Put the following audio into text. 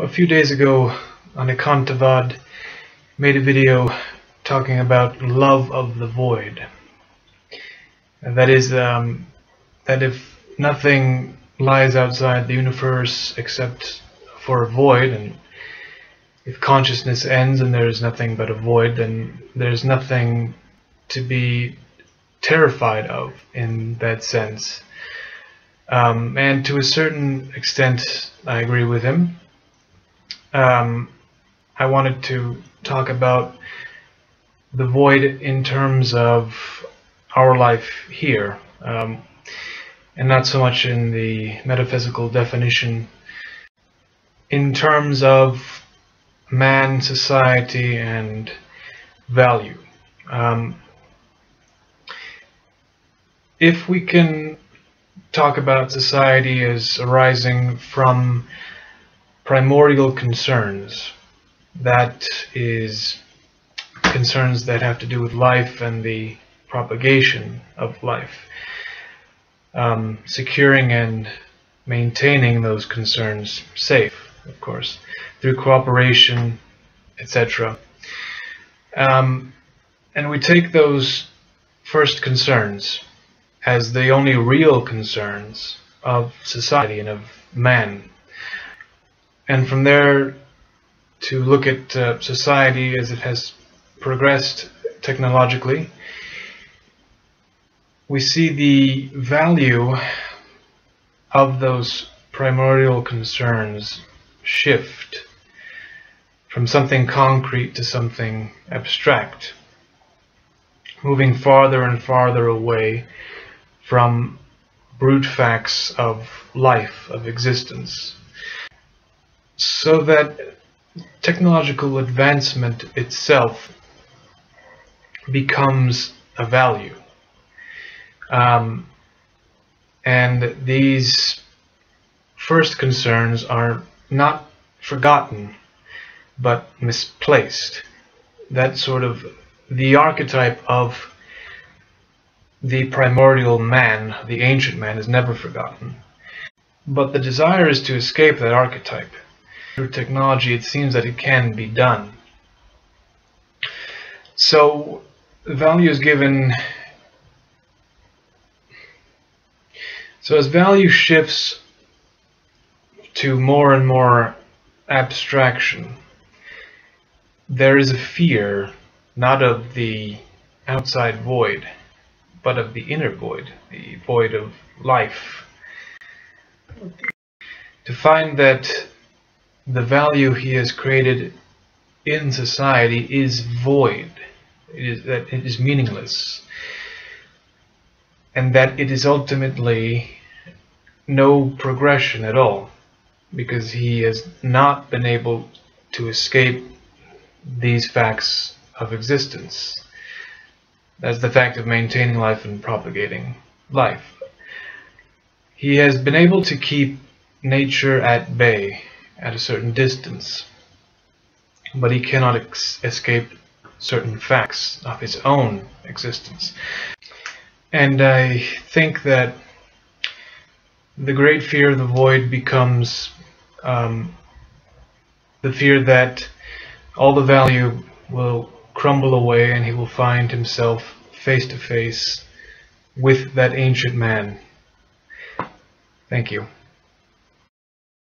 A few days ago anekantavad made a video talking about love of the void. And that is um, that if nothing lies outside the universe except for a void and if consciousness ends and there is nothing but a void then there's nothing to be terrified of in that sense. Um, and to a certain extent I agree with him um, I wanted to talk about the void in terms of our life here, um, and not so much in the metaphysical definition, in terms of man, society, and value. Um, if we can talk about society as arising from primordial concerns. That is concerns that have to do with life and the propagation of life. Um, securing and maintaining those concerns safe, of course, through cooperation, etc. Um, and we take those first concerns as the only real concerns of society and of man and from there to look at uh, society as it has progressed technologically, we see the value of those primordial concerns shift from something concrete to something abstract, moving farther and farther away from brute facts of life, of existence so that technological advancement itself becomes a value. Um, and these first concerns are not forgotten but misplaced. That sort of the archetype of the primordial man, the ancient man, is never forgotten. But the desire is to escape that archetype through technology, it seems that it can be done. So value is given so as value shifts to more and more abstraction there is a fear not of the outside void but of the inner void the void of life to find that the value he has created in society is void. It is that it is meaningless. And that it is ultimately no progression at all because he has not been able to escape these facts of existence. That's the fact of maintaining life and propagating life. He has been able to keep nature at bay at a certain distance, but he cannot escape certain facts of his own existence. And I think that the great fear of the void becomes um, the fear that all the value will crumble away and he will find himself face to face with that ancient man. Thank you.